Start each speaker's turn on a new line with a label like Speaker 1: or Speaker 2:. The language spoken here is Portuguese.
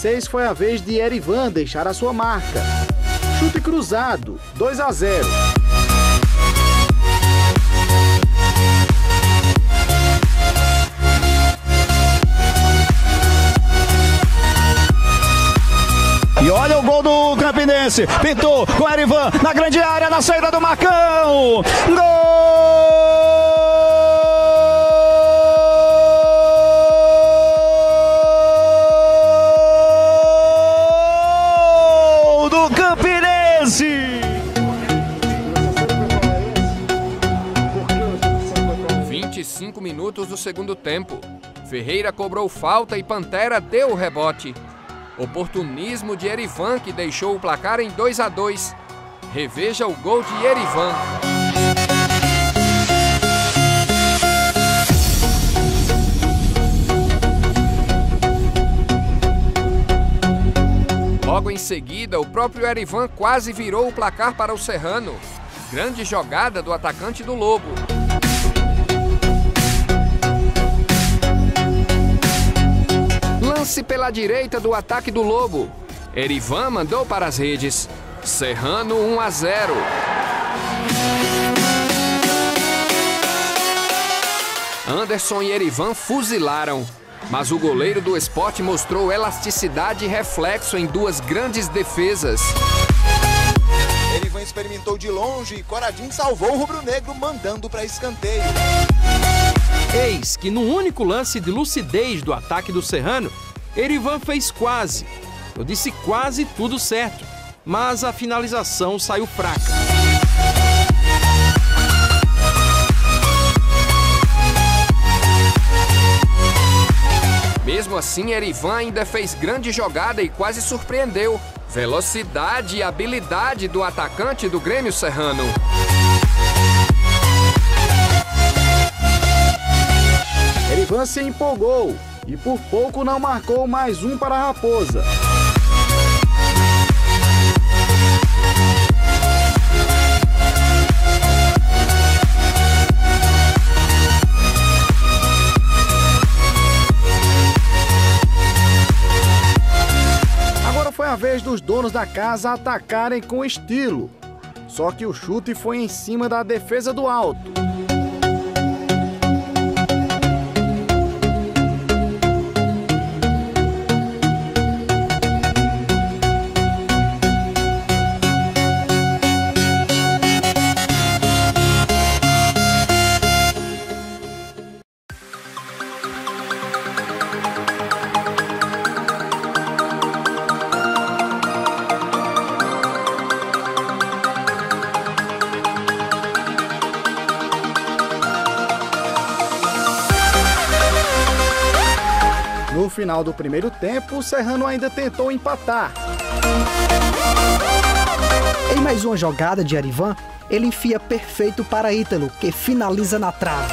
Speaker 1: 16 foi a vez de Erivan deixar a sua marca. Chute cruzado, 2 a 0.
Speaker 2: E olha o gol do Campinense. Pintou com Erivan na grande área, na saída do Marcão. Gol
Speaker 3: segundo tempo. Ferreira cobrou falta e Pantera deu o rebote. Oportunismo de Erivan que deixou o placar em 2 a 2. Reveja o gol de Erivan. Logo em seguida, o próprio Erivan quase virou o placar para o Serrano. Grande jogada do atacante do Lobo. Lance pela direita do ataque do Lobo. Erivan mandou para as redes. Serrano 1 a 0. Anderson e Erivan fuzilaram. Mas o goleiro do esporte mostrou elasticidade e reflexo em duas grandes defesas.
Speaker 4: Erivan experimentou de longe e Coradinho salvou o rubro-negro, mandando para escanteio.
Speaker 5: Eis que no único lance de lucidez do ataque do Serrano, Erivan fez quase, eu disse quase tudo certo, mas a finalização saiu fraca.
Speaker 3: Mesmo assim, Erivan ainda fez grande jogada e quase surpreendeu. Velocidade e habilidade do atacante do Grêmio Serrano.
Speaker 1: Erivan se empolgou e por pouco não marcou mais um para a Raposa. Agora foi a vez dos donos da casa atacarem com estilo. Só que o chute foi em cima da defesa do alto. final do primeiro tempo, o Serrano ainda tentou empatar.
Speaker 6: Em mais uma jogada de Arivan, ele enfia perfeito para Ítalo, que finaliza na trave.